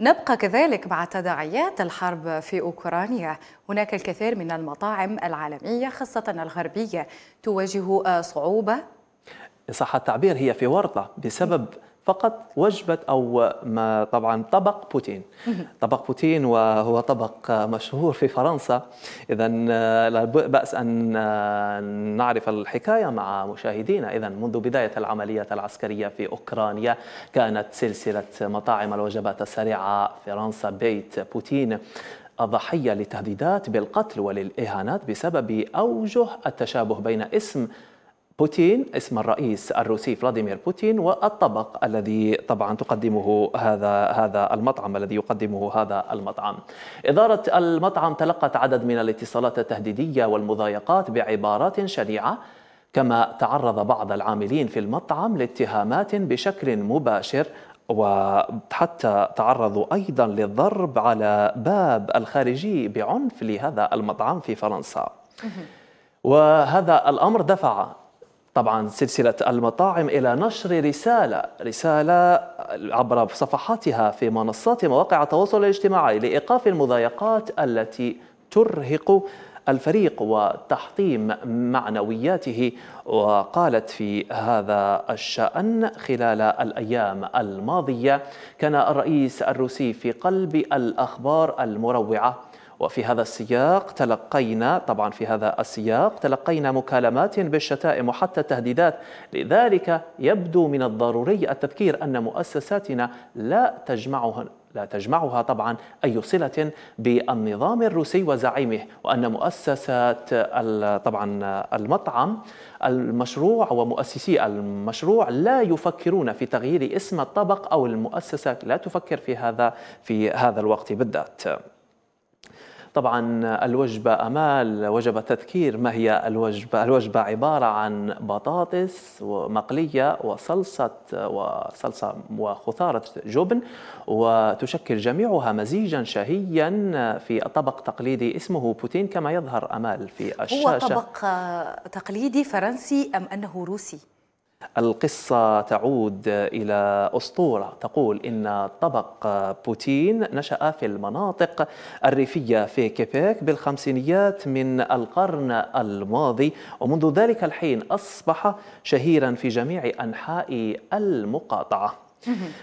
نبقى كذلك مع تداعيات الحرب في أوكرانيا. هناك الكثير من المطاعم العالمية خاصة الغربية تواجه صعوبة. صح التعبير هي في ورطة بسبب فقط وجبة أو ما طبعا طبق بوتين. طبق بوتين وهو طبق مشهور في فرنسا. إذا لا بأس أن نعرف الحكاية مع مشاهدينا. إذا منذ بداية العمليات العسكرية في أوكرانيا كانت سلسلة مطاعم الوجبات السريعة فرنسا بيت بوتين ضحية لتهديدات بالقتل وللإهانات بسبب أوجه التشابه بين اسم بوتين اسم الرئيس الروسي فلاديمير بوتين والطبق الذي طبعا تقدمه هذا هذا المطعم الذي يقدمه هذا المطعم. إدارة المطعم تلقت عدد من الاتصالات التهديدية والمضايقات بعبارات شنيعة كما تعرض بعض العاملين في المطعم لاتهامات بشكل مباشر وحتى تعرضوا أيضا للضرب على باب الخارجي بعنف لهذا المطعم في فرنسا. وهذا الأمر دفع طبعا سلسلة المطاعم إلى نشر رسالة رسالة عبر صفحاتها في منصات مواقع التواصل الاجتماعي لإيقاف المضايقات التي ترهق الفريق وتحطيم معنوياته. وقالت في هذا الشأن خلال الأيام الماضية كان الرئيس الروسي في قلب الأخبار المروعة وفي هذا السياق تلقينا طبعا في هذا السياق تلقينا مكالمات بالشتائم وحتى التهديدات لذلك يبدو من الضروري التذكير أن مؤسساتنا لا تجمعها لا تجمعها طبعا أي صلة بالنظام الروسي وزعيمه وأن مؤسسات طبعا المطعم المشروع ومؤسسي المشروع لا يفكرون في تغيير اسم الطبق أو المؤسسة لا تفكر في هذا في هذا الوقت بالذات. طبعا الوجبة أمال وجبة تذكير ما هي الوجبة الوجبة عبارة عن بطاطس مقلية وصلصة وصلصة وخثارة جبن وتشكل جميعها مزيجا شهيا في طبق تقليدي اسمه بوتين كما يظهر أمال في الشاشة هو طبق تقليدي فرنسي أم أنه روسي؟ القصة تعود إلى أسطورة تقول إن طبق بوتين نشأ في المناطق الريفية في كيبيك بالخمسينيات من القرن الماضي ومنذ ذلك الحين أصبح شهيرا في جميع أنحاء المقاطعة.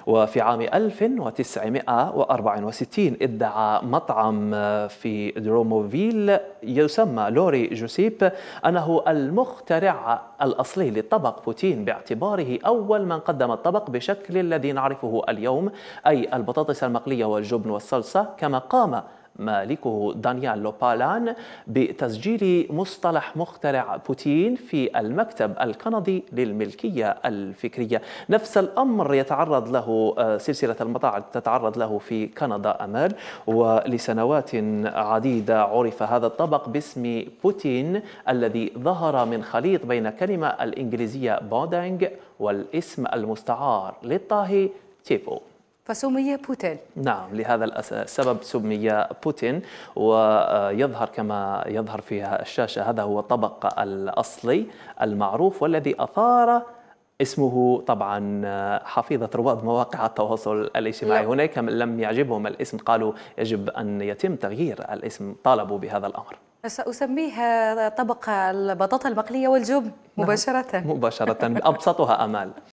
وفي عام 1964 ادعى مطعم في دروموندفيل يسمى لوري جوسيب أنه المخترع الأصلي لطبق بوتين باعتباره أول من قدم الطبق بشكل الذي نعرفه اليوم أي البطاطس المقلية والجبن والصلصة كما قام مالكه دانيال لوبالان بتسجيل مصطلح مخترع بوتين في المكتب الكندي للملكية الفكرية. نفس الأمر يتعرض له آه، سلسلة المطاعم تتعرض له في كندا أمال ولسنوات عديدة عرف هذا الطبق باسم بوتين الذي ظهر من خليط بين كلمة الإنجليزية بودينغ والاسم المستعار للطاهي تيبو. فسمي بوتين. نعم لهذا السبب سمي بوتين ويظهر كما يظهر في الشاشة. هذا هو الطبق الأصلي المعروف والذي أثار اسمه طبعا حفيظة رواد مواقع التواصل الاجتماعي. نعم. هناك من لم يعجبهم الاسم قالوا يجب أن يتم تغيير الاسم طالبوا بهذا الأمر. سأسميه طبق البطاطا المقلية والجبن نعم. مباشرة. مباشرة أبسطها أمال.